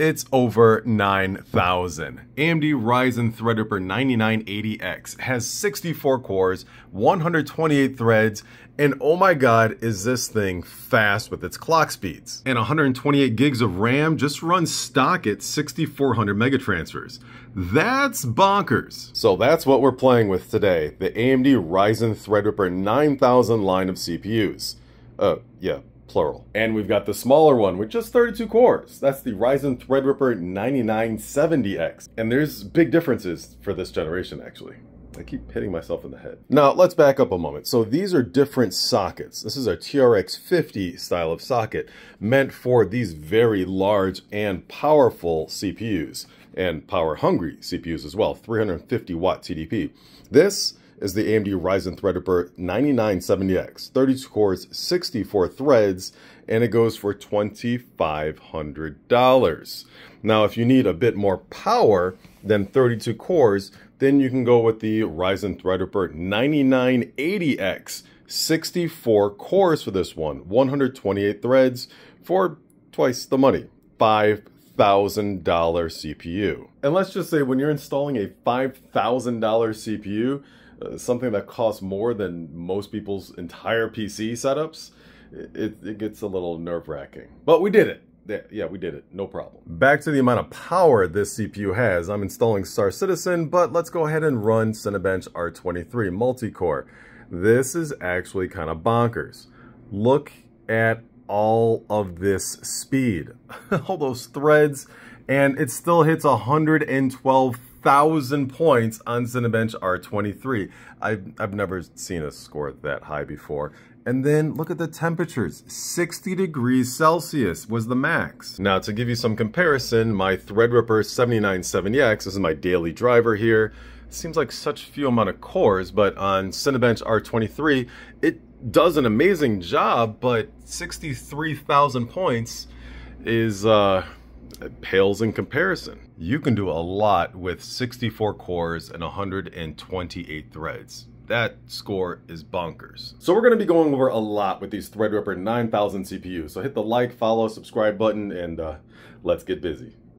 it's over 9,000. AMD Ryzen Threadripper 9980X has 64 cores, 128 threads, and oh my god, is this thing fast with its clock speeds. And 128 gigs of RAM just runs stock at 6400 megatransfers. That's bonkers. So that's what we're playing with today, the AMD Ryzen Threadripper 9000 line of CPUs. Uh, yeah, plural. And we've got the smaller one with just 32 cores. That's the Ryzen Threadripper 9970X. And there's big differences for this generation, actually. I keep hitting myself in the head. Now, let's back up a moment. So these are different sockets. This is a TRX 50 style of socket meant for these very large and powerful CPUs and power hungry CPUs as well, 350 watt TDP. This is the AMD Ryzen Threadripper 9970X, 32 cores, 64 threads, and it goes for $2,500. Now, if you need a bit more power than 32 cores, then you can go with the Ryzen Threadripper 9980X, 64 cores for this one, 128 threads for twice the money, $5,000 CPU. And let's just say when you're installing a $5,000 CPU, uh, something that costs more than most people's entire PC setups, it, it gets a little nerve wracking. But we did it. Yeah, we did it. No problem. Back to the amount of power this CPU has. I'm installing Star Citizen, but let's go ahead and run Cinebench R23 multi-core. This is actually kind of bonkers. Look at all of this speed. all those threads, and it still hits 112 thousand points on Cinebench R23. I've, I've never seen a score that high before. And then look at the temperatures. 60 degrees Celsius was the max. Now to give you some comparison, my Threadripper 7970X, this is my daily driver here. seems like such few amount of cores, but on Cinebench R23, it does an amazing job, but 63,000 points is, uh, pales in comparison. You can do a lot with 64 cores and 128 threads. That score is bonkers. So we're going to be going over a lot with these Threadripper 9000 CPUs. So hit the like, follow, subscribe button, and uh, let's get busy.